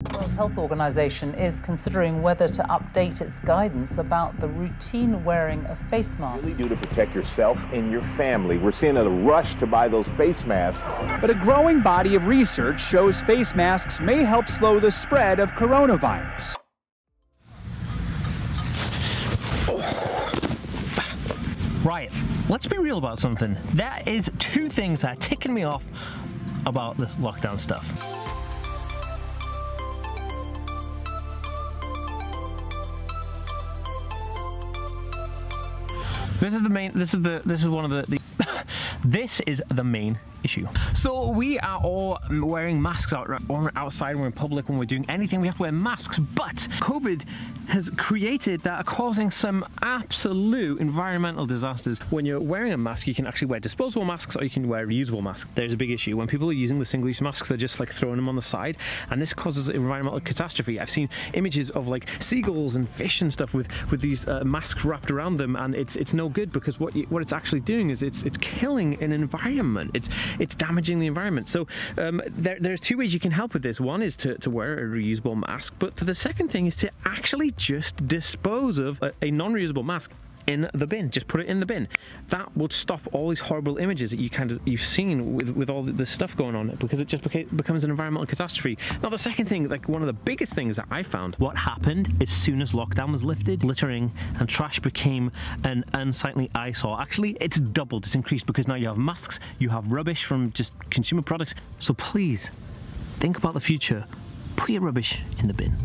The World Health Organization is considering whether to update its guidance about the routine wearing of face masks. Really do to protect yourself and your family. We're seeing a rush to buy those face masks. But a growing body of research shows face masks may help slow the spread of coronavirus. Right, let's be real about something. That is two things that are ticking me off about this lockdown stuff. This is the main. This is the. This is one of the. the this is the main issue. So we are all wearing masks out we're outside, when we're in public, when we're doing anything, we have to wear masks. But COVID has created that are causing some absolute environmental disasters. When you're wearing a mask, you can actually wear disposable masks or you can wear reusable masks. There's a big issue. When people are using the single-use masks, they're just like throwing them on the side, and this causes environmental catastrophe. I've seen images of like seagulls and fish and stuff with with these uh, masks wrapped around them, and it's it's no good because what you, what it's actually doing is it's it's killing an environment. It's it's damaging the environment. So um, there, there's two ways you can help with this. One is to, to wear a reusable mask, but the second thing is to actually just dispose of a, a non-reusable mask in the bin. Just put it in the bin. That would stop all these horrible images that you kind of you've seen with with all this stuff going on because it just beca becomes an environmental catastrophe. Now the second thing, like one of the biggest things that I found, what happened as soon as lockdown was lifted, littering and trash became an unsightly eyesore. Actually, it's doubled, it's increased because now you have masks, you have rubbish from just consumer products. So please think about the future. Put your rubbish in the bin.